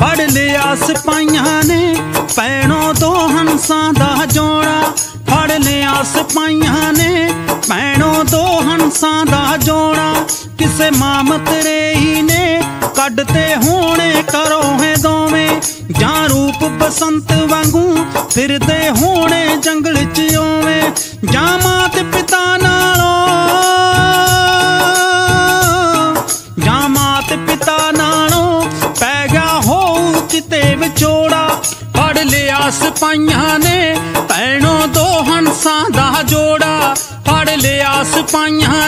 ਫੜ ਲਿਆ ਸਿਪਾਹੀਆਂ ਨੇ ਪੈਣੋਂ ਦੋ ਹੰਸਾਂ ਦਾ ਜੋੜਾ। ਫੜ ਲਿਆ ਸਿਪਾਹੀਆਂ ਨੇ ਪੈਣੋਂ ਦੋ ਹੰਸਾਂ ਦਾ ਜੋੜਾ। ਕਿਸੇ ਮਾਮਤ ਰੇਈ ਨੇ ਕੱਢਤੇ ਹੋਣੇ ਕਰੋ ਹੈ ਦੋਵੇਂ। ਜਾਂ ਰੂਪ ਬਸੰਤ ਵਾਂਗੂ ਫਿਰਦੇ ਹੋਣੇ ਜੰਗਲ ਚ ਓਵੇਂ ਜਾਂ ਮਾਤ ਪਿਤਾ ਨਾਲੋਂ। ਜਾਂ ਮਾਤ ਪਿਤਾ ਨਾਲੋਂ ਪੈ ਗਿਆ ਹੋਊ ਕਿਤੇ ਵਿਛੋੜਾ। ਫੜ ਲਿਆ ਸਿਪਾਹੀਆਂ ਨੇ ਭੈਣੋ ਦੋ ਹੰਸਾਂ ਦਾ ਜੋੜਾ। ਫੜ ਲਿਆ ਸਿਪਾਹੀਆਂ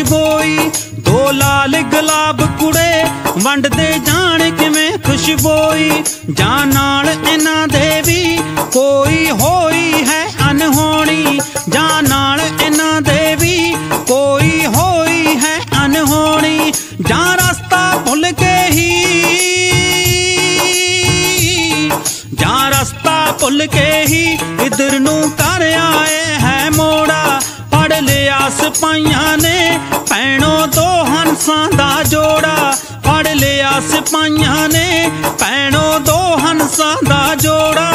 ਖੁਸ਼ਬੋਈ, ਦੋ ਲਾਲ ਗੁਲਾਬ ਕੁੜੇ, ਵੰਡਦੇ ਜਾਣ ਕਿਵੇਂ ਖੁਸ਼ਬੋਈ? ਜਾਂ ਨਾਲ ਇਹਨਾਂ ਦੇ ਵੀ ਕੋਈ ਹੋਈ ਹੈ ਅਨਹੋਣੀ ਜਾਂ ਨਾਲ ਇਹਨਾਂ ਦੇ ਵੀ ਕੋਈ ਹੋਈ ਹੈ ਅਨਹੋਣੀ ਜਾਂ ਲਿਆ ਸਿਪਾਹੀਆਂ ਨੇ ਪੈਣੋਂ ਦੋ ਹੰਸਾਂ ਦਾ ਜੋੜਾ ਫੜ ਲਿਆ ਸਿਪਾਹੀਆਂ ਨੇ ਪੈਣੋਂ ਦੋ ਹੰਸਾਂ ਦਾ ਜੋੜਾ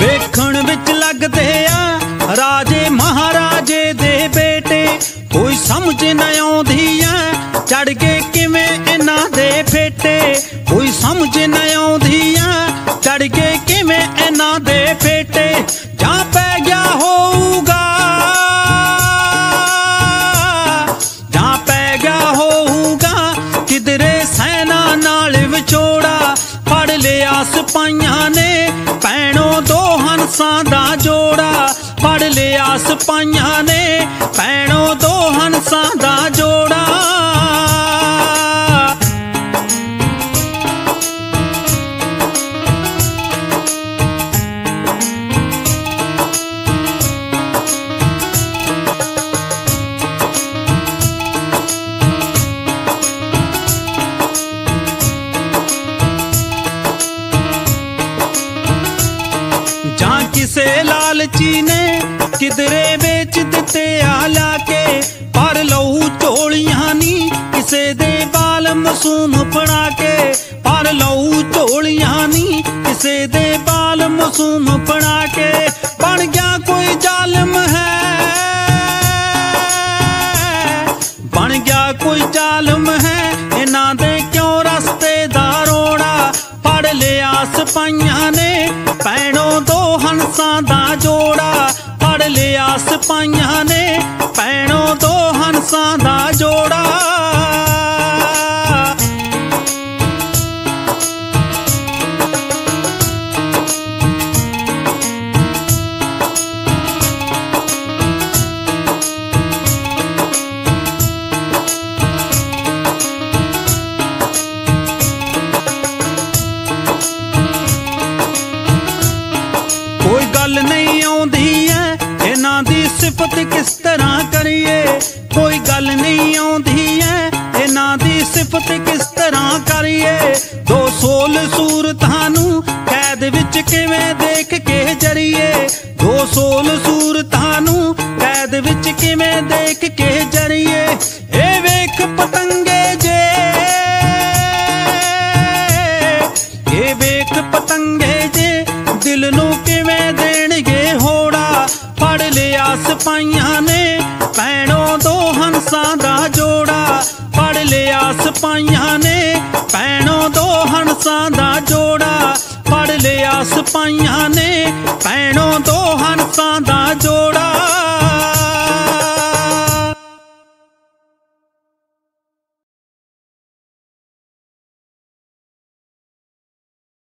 ਵੇਖਣ ਵਿੱਚ ਲੱਗਦੇ ਕੋਈ ਸਮਝ ਨਾ ਆਉਂਦੀ ਆ ਚੜ ਕੇ ਕਿਵੇਂ ਇਹਨਾਂ ਦੇ ਫੇਟੇ? ਜਾਂ ਪੈ ਗਿਆ ਹੋਊਗਾ? ਜਾਂ ਪੈ ਗਿਆ ਹੋਊਗਾ? ਕਿਧਰੇ ਸੈਨਾ ਨਾਲ ਵਿਛੋੜਾ? ਫੜ ਲਿਆ ਸਿਪਾਹੀਆਂ ਨੇ ਪੈਣੋਂ ਦੋ ਹੰਸਾਂ ਦਾ ਜੋੜਾ। ਫੜ ਲਿਆ ਸਿਪਾਹੀਆਂ ਨੇ ਪੈਣੋਂ ਜਾਂ ਕਿਸੇ ਲਾਲਚੀ ਨੇ ਕਿਧਰੇ ਵੇਚ ਦਿੱਤੇ ਆ ਲਾ ਕੇ, ਪਰ ਲਹੂ ਝੋਲੀਆਂ ਨੀ ਕਿਸੇ ਦੇ ਬਾਲ ਮਾਸੂਮ ਫੜਾ ਕੇ, ਪਰ ਲਹੂ ਝੋਲੀਆਂ ਨੀ ਕਿਸੇ ਦੇ ਬਾਲ ਮਾਸੂਮ ਫੜਾ ਕੇ, ਬਣ ਗਿਆ ਕੋਈ ਜ਼ਾਲਮ ਹੈ ਗੱਲ ਨਹੀਂ ਆਉਂਦੀ ਐ। ਇਹਨਾਂ ਦੀ ਸਿਫਤ ਕਿਸ ਤਰ੍ਹਾਂ ਕਰੀਏ? ਕੋਈ ਗੱਲ ਨਹੀਂ ਆਉਂਦੀ ਐ। ਇਹਨਾਂ ਦੀ ਸਿਫਤ ਕਿਸ ਤਰ੍ਹਾਂ ਕਰੀਏ? ਦੋ ਸੋਲ ਸੂਰਤਾਂ ਨੂੰ ਕੈਦ ਵਿੱਚ ਕਿਵੇਂ ਦੇਖ ਕੇ ਜਰੀਏ? ਦੋ ਸੋਲ ਸੂਰਤਾਂ ਨੂੰ ਕੈਦ ਵਿੱਚ ਕਿਵੇਂ ਦੇਖ ਕੇ ਜਰੀਏ? ਪਾਈਆਂ ਨੇ ਪੈਣੋ ਦੋ ਹੰਸਾਂ ਦਾ ਜੋੜਾ, ਪੜ ਲਿਆ ਸਪਾਈਆਂ ਨੇ ਪੈਣੋ ਦੋ ਹੰਸਾਂ ਦਾ ਜੋੜਾ, ਪੜ ਲਿਆ ਸਪਾਈਆਂ ਨੇ ਪੈਣੋ ਦੋ ਹੰਸਾਂ ਦਾ ਜੋੜਾ।